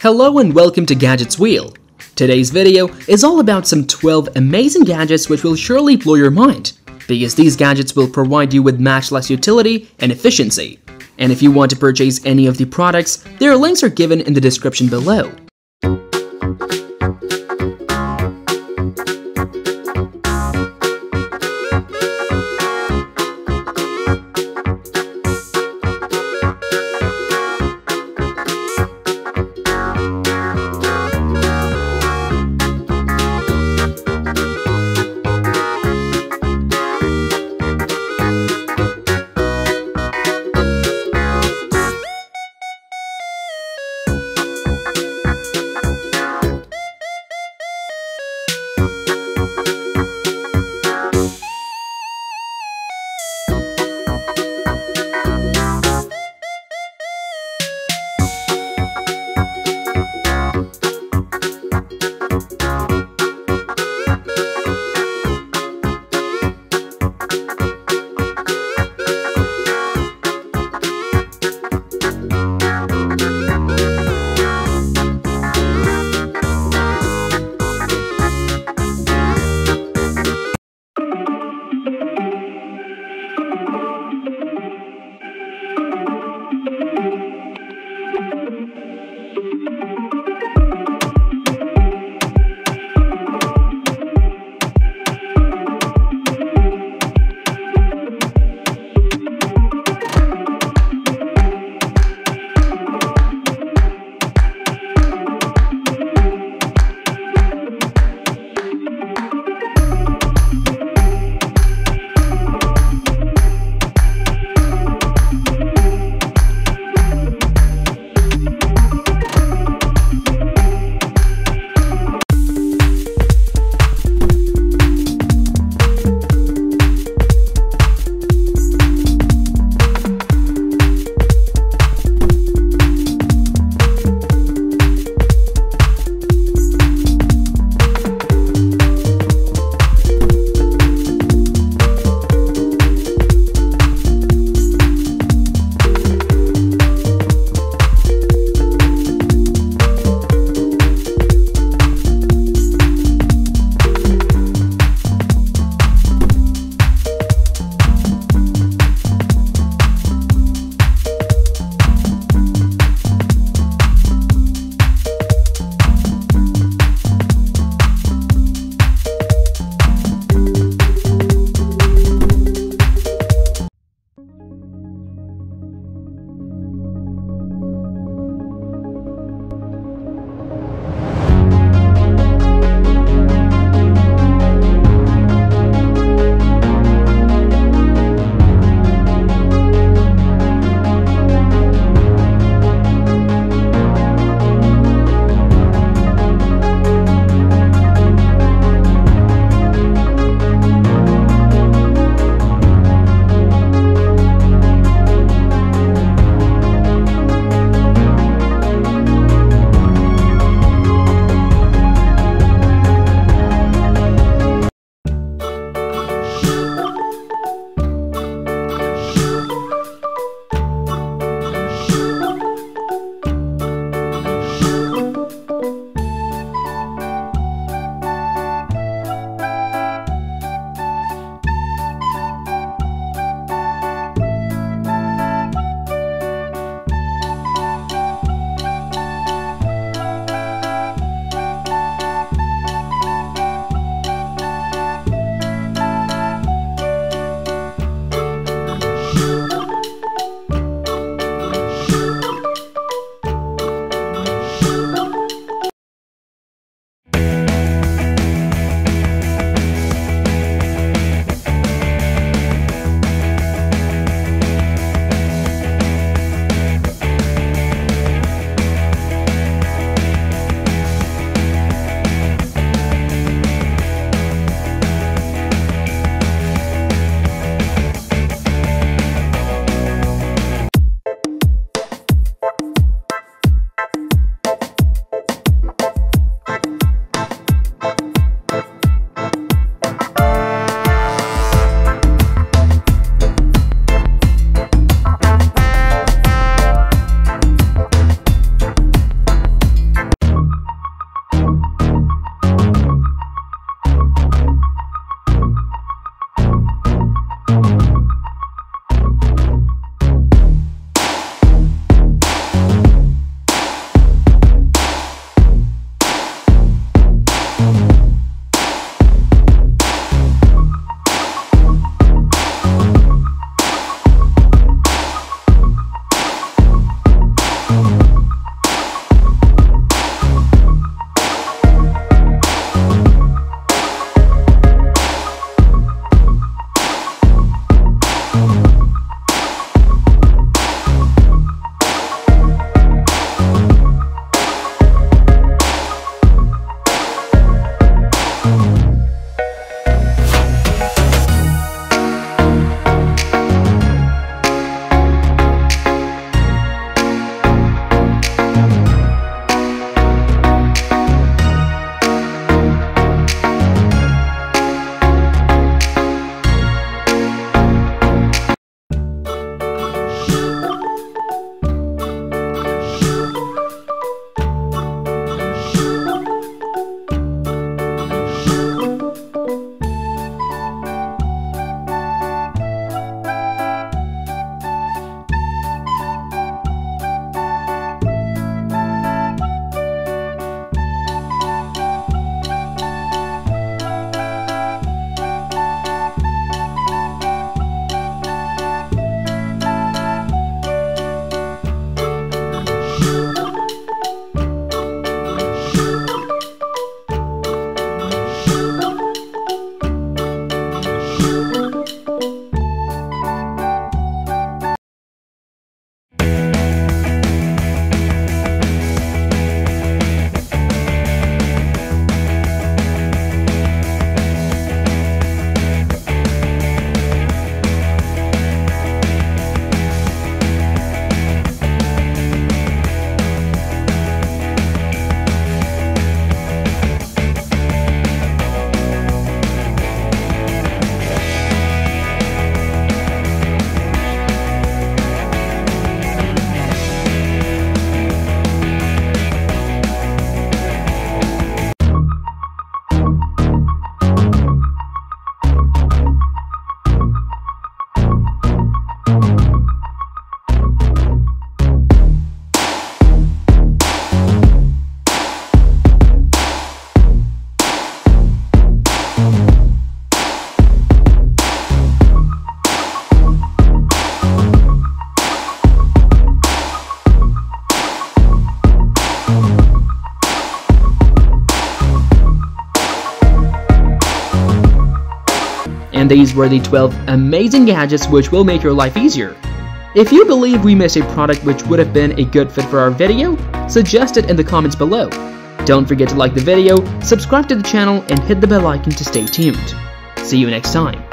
Hello and welcome to Gadgets Wheel. Today's video is all about some 12 amazing gadgets which will surely blow your mind, because these gadgets will provide you with matchless utility and efficiency. And if you want to purchase any of the products, their links are given in the description below. And these were the 12 amazing gadgets which will make your life easier. If you believe we missed a product which would have been a good fit for our video, suggest it in the comments below. Don't forget to like the video, subscribe to the channel, and hit the bell icon to stay tuned. See you next time.